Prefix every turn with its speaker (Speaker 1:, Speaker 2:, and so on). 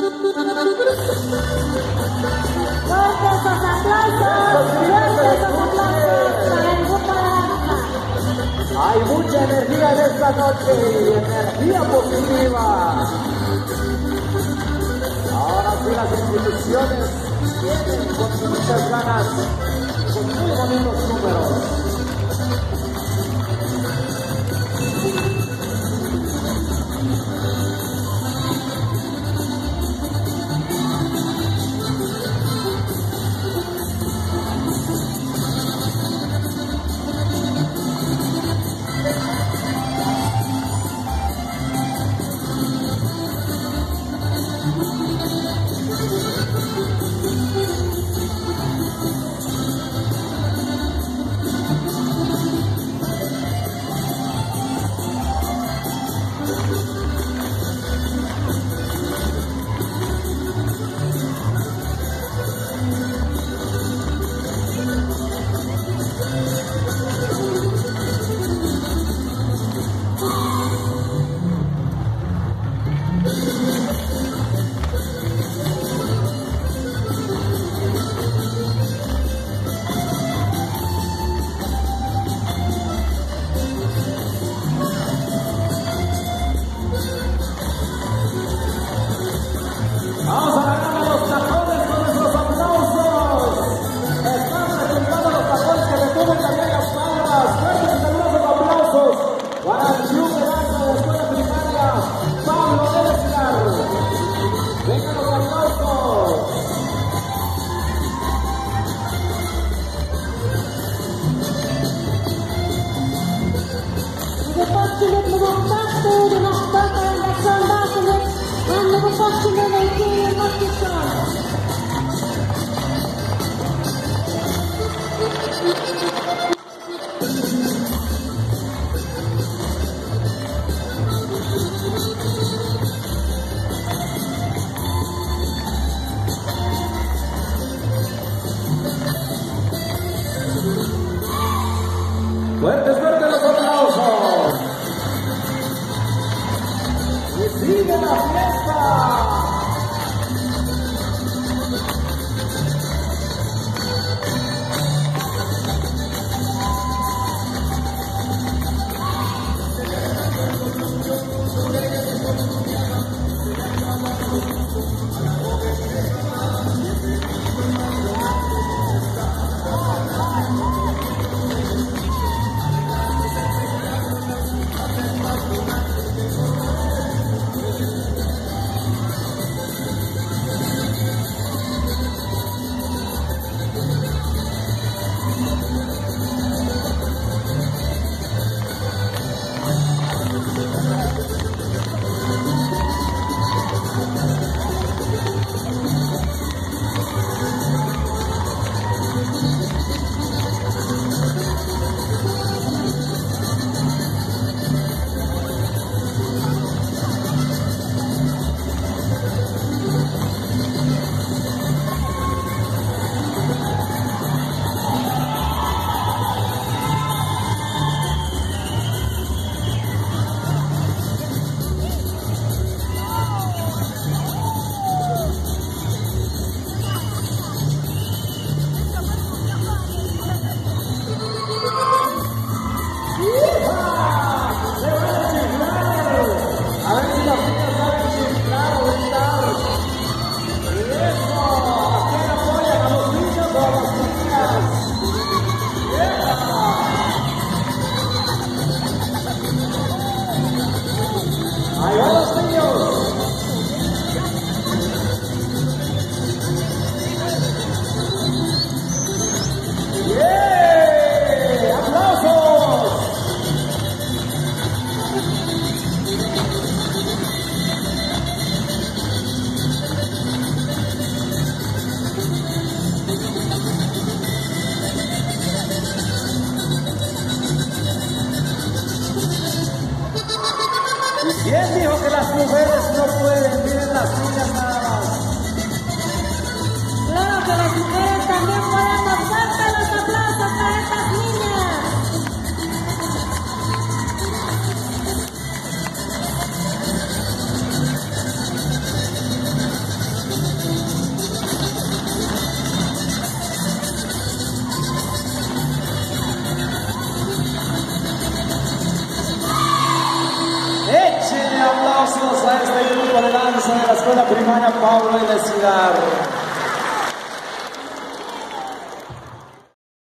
Speaker 1: Hay mucha energía en esta noche, energía positiva. Ahora sí las instituciones vienen con muchas ganas, con muy bonitos números. When the reflection of the key must be I quién dijo que las mujeres no pueden? Miren las niñas nada más.
Speaker 2: Claro que las mujeres también podemos.
Speaker 1: De danza de la Escuela Primaria Pablo Ilesidar.